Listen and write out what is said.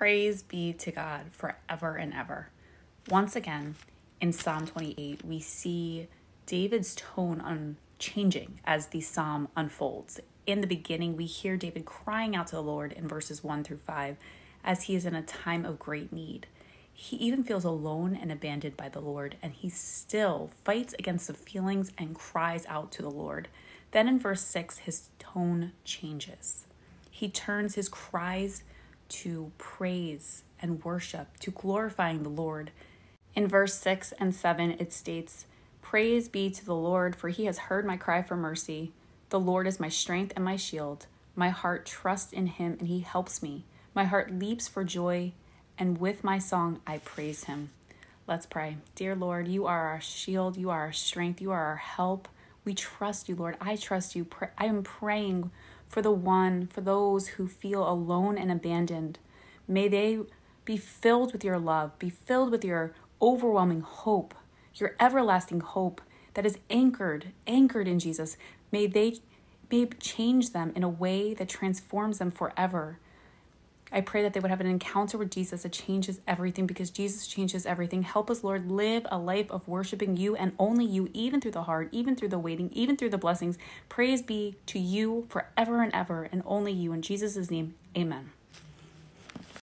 Praise be to God forever and ever. Once again, in Psalm 28, we see David's tone unchanging as the psalm unfolds. In the beginning, we hear David crying out to the Lord in verses 1 through 5 as he is in a time of great need. He even feels alone and abandoned by the Lord, and he still fights against the feelings and cries out to the Lord. Then in verse 6, his tone changes. He turns his cries to praise and worship, to glorifying the Lord. In verse 6 and 7, it states, Praise be to the Lord, for he has heard my cry for mercy. The Lord is my strength and my shield. My heart trusts in him, and he helps me. My heart leaps for joy, and with my song I praise him. Let's pray. Dear Lord, you are our shield, you are our strength, you are our help. We trust you, Lord. I trust you. I am praying for the one, for those who feel alone and abandoned. May they be filled with your love, be filled with your overwhelming hope, your everlasting hope that is anchored, anchored in Jesus. May they may change them in a way that transforms them forever. I pray that they would have an encounter with Jesus that changes everything because Jesus changes everything. Help us, Lord, live a life of worshiping you and only you, even through the hard, even through the waiting, even through the blessings. Praise be to you forever and ever, and only you. In Jesus' name, amen.